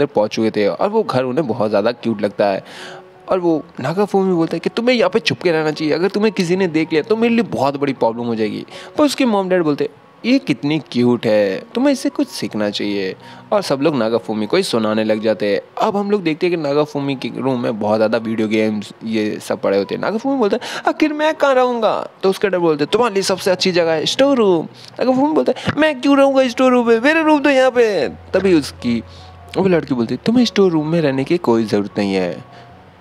अंदर पहुँच चुके थे और वो घर उन्हें बहुत ज़्यादा क्यूट लगता है। और वो नागाफूमी बोलता है कि तुम्हें यहाँ पे छुप के रहना चाहिए, अगर तुम्हें किसी ने देख लिया तो मेरे लिए बहुत बड़ी प्रॉब्लम हो जाएगी। पर उसके मॉम डैड बोलते, ये कितनी क्यूट है, तुम्हें इससे कुछ सीखना चाहिए। और सब लोग नागाफूमी को ही सुनाने लग जाते हैं। अब हम लोग देखते हैं कि नागाफूमी के रूम में बहुत ज़्यादा वीडियो गेम्स ये सब पड़े होते हैं। नागाफूमी बोलता है, आखिर मैं कहाँ रहूँगा? तो उसका डर बोलते हैं तुम्हारे लिए सबसे अच्छी जगह है स्टोर रूम नागाफूमी बोलता है, मैं क्यों रहूँगा स्टोर रूम में मेरे रूम तो यहाँ पे तभी उसकी वो लड़की बोलती, तुम्हें स्टोर रूम में रहने की कोई ज़रूरत नहीं है।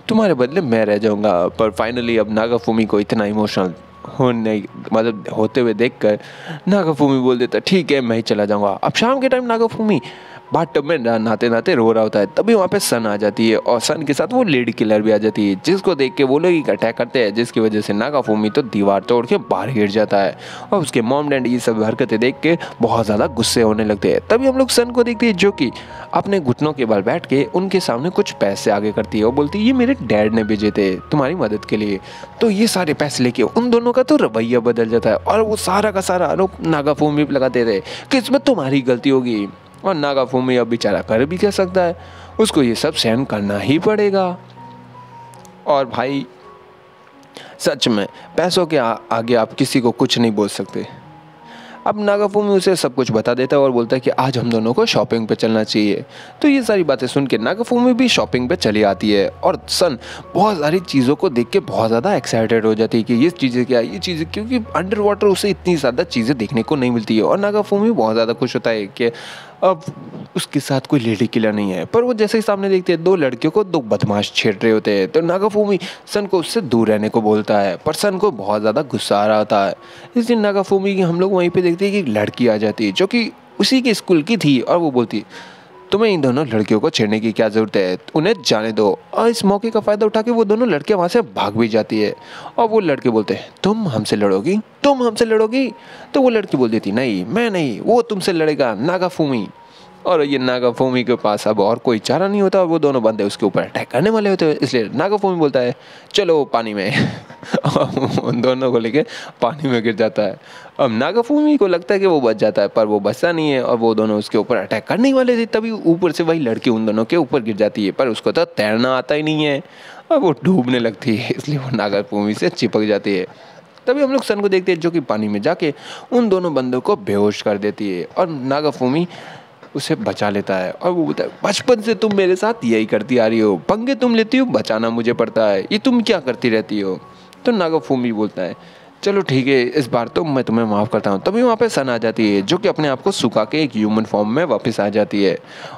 तुम्हारे बदले मैं रह जाऊँगा। पर फाइनली अब नागाफूमी को इतना इमोशनल होने मतलब होते हुए देखकर नागाफूमी बोल देता, ठीक है, मैं ही चला जाऊँगा। अब शाम के टाइम नागाफूमी बाट टब में नहाते नहाते रो रहा होता है। तभी वहाँ पे सन आ जाती है और सन के साथ वो लेडी किलर भी आ जाती है, जिसको देख के वो लोग एक अटैक करते हैं, जिसकी वजह से नागाफूमी तो दीवार तोड़ के बाहर गिर जाता है और उसके मॉम डैंड ये सब हरकतें देख के बहुत ज़्यादा गुस्से होने लगते हैं। तभी हम लोग सन को देखते हैं, जो कि अपने घुटनों के बल बैठ के उनके सामने कुछ पैसे आगे करती है और बोलती है, ये मेरे डैड ने भेजे थे तुम्हारी मदद के लिए। तो ये सारे पैसे लेके उन दोनों का तो रवैया बदल जाता है और वो सारा का सारा आरोप नागाफूमी पे लगाते थे कि इसमें तुम्हारी गलती होगी। और नागा नागाफूमी अब बेचारा कर भी क्या सकता है? उसको ये सब सहन करना ही पड़ेगा। और भाई, सच में, पैसों के आगे आप किसी को कुछ नहीं बोल सकते। अब नागाफूमी उसे सब कुछ बता देता है और बोलता है कि आज हम दोनों को शॉपिंग पे चलना चाहिए। तो ये सारी बातें सुन के नागाफूमी भी शॉपिंग पे चली आती है और सन बहुत सारी चीज़ों को देख के बहुत ज़्यादा एक्साइटेड हो जाती है कि ये चीज़ें क्या, ये चीज़ें, क्योंकि अंडर वाटर उसे इतनी ज़्यादा चीज़ें देखने को नहीं मिलती है और नागाफूमी बहुत ज़्यादा खुश होता है कि अब उसके साथ कोई लेडी किलर नहीं है, पर वो जैसे ही सामने देखते हैं, दो लड़कियों को दो बदमाश छेड़ रहे होते हैं। तो नागाफूमी सन को उससे दूर रहने को बोलता है, पर सन को बहुत ज़्यादा गुस्सा आ रहा होता है। इस दिन नागाफूमी की हम लोग वहीं पर देखते हैं कि लड़की आ जाती है, जो कि उसी के स्कूल की थी, और वो बोलती तुम्हें इन दोनों लड़कियों को छेड़ने की क्या ज़रूरत है? उन्हें जाने दो। और इस मौके का फ़ायदा उठा के वो दोनों लड़कियाँ वहाँ से भाग भी जाती है। और वो लड़के बोलते हैं, तुम हमसे लड़ोगी? तुम हमसे लड़ोगी? तो वो लड़की बोल देती, नहीं, मैं नहीं, वो तुमसे लड़ेगा, नागाफूमी। और ये नागाफोमी के पास अब और कोई चारा नहीं होता और वो दोनों बंदे उसके ऊपर अटैक करने वाले होते हैं। इसलिए नागाफोमी बोलता है, चलो पानी में। उन दोनों को लेके पानी में गिर जाता है। अब नागाफोमी को लगता है कि वो बच जाता है, पर वो बचता नहीं है और वो दोनों उसके ऊपर अटैक करने वाले थे। तभी ऊपर से वही लड़की उन दोनों के ऊपर गिर जाती है, पर उसको तो तैरना आता ही नहीं है। और वो डूबने लगती है, इसलिए वो नागाफोमी से चिपक जाती है। तभी हम लोग सन को देखते हैं, जो कि पानी में जाके उन दोनों बंदों को बेहोश कर देती है। और नागाफूमी उसे बचा लेता है। और वो बोलता है, बचपन से तुम मेरे साथ यही करती आ रही हो। पंगे तुम लेती हो, बचाना मुझे पड़ता है। ये तुम क्या करती रहती हो? तो नागाफूमी बोलता है चलो ठीक है, इस बार तो मैं तुम्हें माफ़ करता हूँ। तभी वहाँ पे सन आ जाती है, जो कि अपने आप को सुखा के एक ह्यूमन फॉर्म में वापस आ जाती है।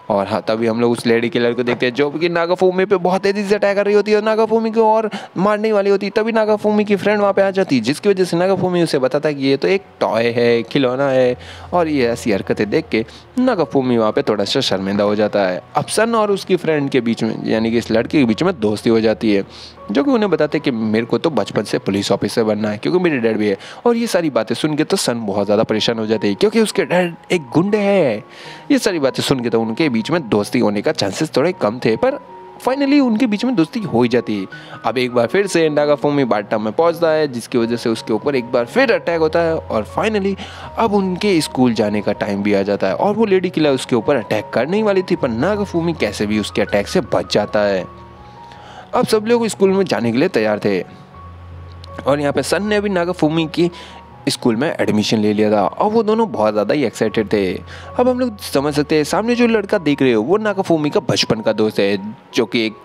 और हाँ तभी हम लोग उस लेडी किलर को देखते हैं, जो कि नागाफूमी पे बहुत तेज़ी से अटैक कर रही होती है और नागाफूमी को और मारने वाली होती है। तभी नागाफूमी की फ्रेंड वहाँ पर आ जाती है, जिसकी वजह से नागाफूमी उसे बताता है कि ये तो एक टॉय है, खिलौना है और ये ऐसी हरकतें देख के नागाफूमी वहाँ पर थोड़ा सा शर्मिंदा हो जाता है। अब सन और उसकी फ्रेंड के बीच में, यानी कि इस लड़के के बीच में दोस्ती हो जाती है, जो कि उन्हें बताते कि मेरे को तो बचपन से पुलिस ऑफिसर बनना है, क्योंकि मेरे डैड भी है। और ये सारी बातें सुन के तो सन बहुत ज़्यादा परेशान हो जाते हैं, क्योंकि उसके डैड एक गुंडे है। ये सारी बातें सुन के तो उनके बीच में दोस्ती होने का चांसेस थोड़े कम थे, पर फाइनली उनके बीच में दोस्ती हो ही जाती। है अब एक बार फिर से इंडा का में बाटा में पहुँचता है, जिसकी वजह से उसके ऊपर एक बार फिर अटैक होता है, और फाइनली अब उनके स्कूल जाने का टाइम भी आ जाता है, और वो लेडी किला उसके ऊपर अटैक करने ही वाली थी, पर नागाफूमी कैसे भी उसके अटैक से बच जाता है। अब सब लोग स्कूल में जाने के लिए तैयार थे। और यहाँ पे सन ने भी नागाफूमी की स्कूल में एडमिशन ले लिया था। और वो दोनों बहुत ज़्यादा ही एक्साइटेड थे। अब हम लोग समझ सकते हैं, सामने जो लड़का देख रहे हो, वो नागाफूमी का बचपन का दोस्त है, जो कि एक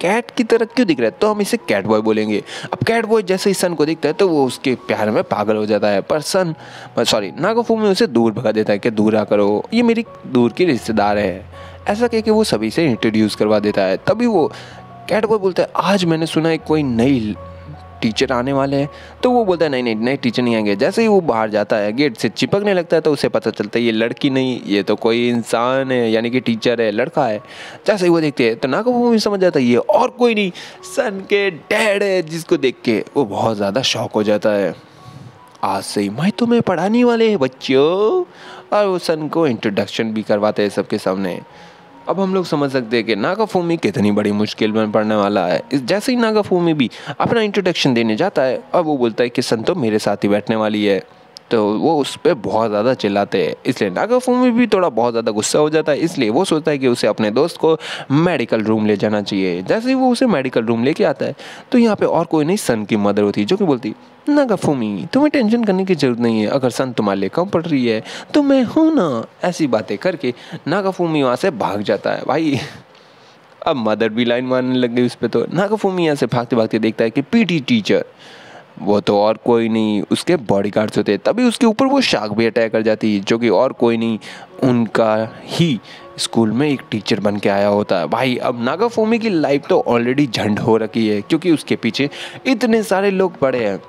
कैट की तरह क्यों दिख रहा है? तो हम इसे कैट बॉय बोलेंगे। अब कैट बॉय जैसे ही सन को दिखता है तो वो उसके प्यार में पागल हो जाता है। पर सन सॉरी नागाफूमी उसे दूर भगा देता है कि दूर आ करो ये मेरी दूर की रिश्तेदार है। ऐसा कह के वो सभी से इंट्रोड्यूस करवा देता है। तभी वो कैट बॉय बोलता है, आज मैंने सुना है कोई नई टीचर आने वाले हैं तो वो बोलता है, नहीं नहीं नहीं टीचर नहीं आएँगे। जैसे ही वो बाहर जाता है गेट से चिपकने लगता है तो उसे पता चलता है, ये लड़की नहीं, ये तो कोई इंसान है, यानी कि टीचर है, लड़का है। जैसे ही वो देखते हैं तो ना को वो भी समझ जाता है, ये और कोई नहीं सन के डैड है, जिसको देख के वो बहुत ज़्यादा शौक हो जाता है। आज से ही मैं तुम्हें पढ़ाने वाले हैं, बच्चों। और वो सन को इंट्रोडक्शन भी करवाते हैं सबके सामने। अब हम लोग समझ सकते हैं कि नागाफोमी कितनी बड़ी मुश्किल में पड़ने वाला है। जैसे ही नागाफोमी भी अपना इंट्रोडक्शन देने जाता है, अब वो बोलता है कि संतो मेरे साथ ही बैठने वाली है। तो वो उस पर बहुत ज़्यादा चिल्लाते हैं। इसलिए नागाफूमी भी थोड़ा बहुत ज़्यादा गुस्सा हो जाता है, इसलिए वो सोचता है कि उसे अपने दोस्त को मेडिकल रूम ले जाना चाहिए। जैसे ही वो उसे मेडिकल रूम लेके आता है तो यहाँ पे और कोई नहीं, सन की मदर होती जो कि बोलती नागाफूमी तुम्हें टेंशन करने की ज़रूरत नहीं है। अगर सन तुम्हारे लिए कम पड़ रही है तो मैं हूँ ना। ऐसी बातें करके नागाफूमी वहाँ से भाग जाता है। भाई, अब मदर भी लाइन मारने लग गई उस पर तो। नागाफूमी यहाँ से भागते भागते देखता है कि पीटी टीचर वो तो और कोई नहीं, उसके बॉडी गार्ड्स होते। तभी उसके ऊपर वो शाख भी अटैक कर जाती, जो कि और कोई नहीं, उनका ही स्कूल में एक टीचर बन के आया होता। है भाई, अब नागाफोमी की लाइफ तो ऑलरेडी झंड हो रखी है, क्योंकि उसके पीछे इतने सारे लोग पड़े हैं।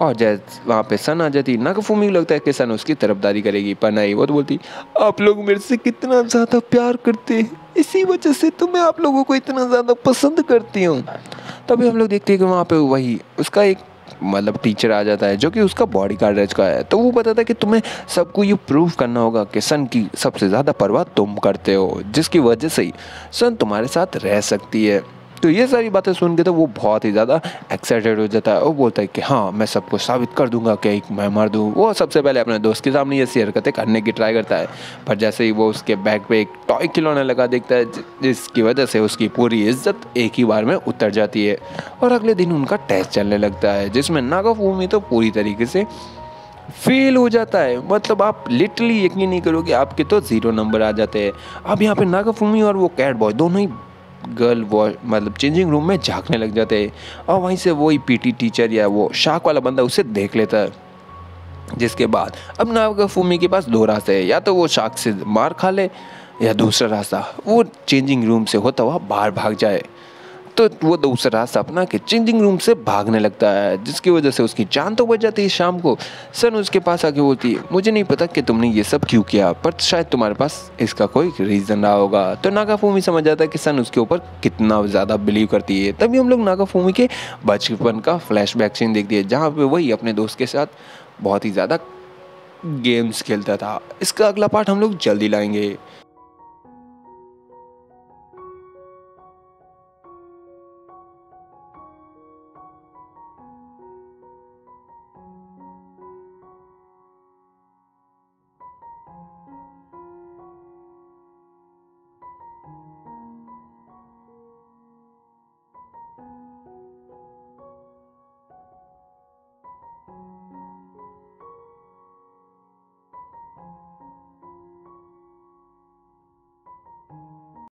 और जैसे वहाँ पे सन आ जाती, नागाफूमी लगता है कि सन उसकी तरफदारी करेगी, पर नहीं, वो तो बोलती, आप लोग मेरे से कितना ज़्यादा प्यार करते हैं, इसी वजह से तो मैं आप लोगों को इतना ज़्यादा पसंद करती हूँ। तभी हम लोग देखते हैं कि वहाँ पे वही, उसका एक मतलब टीचर आ जाता है, जो कि उसका बॉडी गार्ड रह चुका है तो वो बताता है कि तुम्हें सबको ये प्रूव करना होगा कि सन की सबसे ज़्यादा परवाह तुम करते हो, जिसकी वजह से ही सन तुम्हारे साथ रह सकती है। तो ये सारी बातें सुन के तो वो बहुत ही ज़्यादा एक्साइटेड हो जाता है वो बोलता है कि हाँ मैं सबको साबित कर दूँगा कि मैं मर दूँ। वो सबसे पहले अपने दोस्त के सामने ऐसी हरकतें करने की ट्राई करता है। पर जैसे ही वो उसके बैग पे एक टॉय खिलौना लगा देखता है जिसकी वजह से उसकी पूरी इज़्ज़त एक ही बार में उतर जाती है। और अगले दिन उनका टेस्ट चलने लगता है, जिसमें नागाफूमी तो पूरी तरीके से फेल हो जाता है। मतलब आप लिटरली यकीन नहीं करोगे, आपके तो ज़ीरो नंबर आ जाते हैं। अब यहाँ पे नागाफूमी और वो कैट बॉय दोनों ही गर्ल वॉश मतलब चेंजिंग रूम में झाँकने लग जाते हैं। और वहीं से वही पीटी टीचर या वो शाक वाला बंदा उसे देख लेता है। जिसके बाद अब नावगा फूमी के पास दो रास्ते हैं। या तो वो शाक से मार खा ले या दूसरा रास्ता। वो चेंजिंग रूम से होता हुआ बाहर भाग जाए। तो वो दूसरा सपना के चेंजिंग रूम से भागने लगता है, जिसकी वजह से उसकी जान तो बच जाती है शाम को। सन उसके पास आके बोलती है, मुझे नहीं पता कि तुमने ये सब क्यों किया, पर शायद तुम्हारे पास इसका कोई रीज़न रहा होगा। तो नागाफूमी समझ जाता है कि सन उसके ऊपर कितना ज़्यादा बिलीव करती है। तभी हम लोग नागाफूमी के बचपन का फ्लैश बैक सीन देखती है, जहाँ पर वही अपने दोस्त के साथ बहुत ही ज़्यादा गेम्स खेलता था। इसका अगला पार्ट हम लोग जल्दी लाएँगे।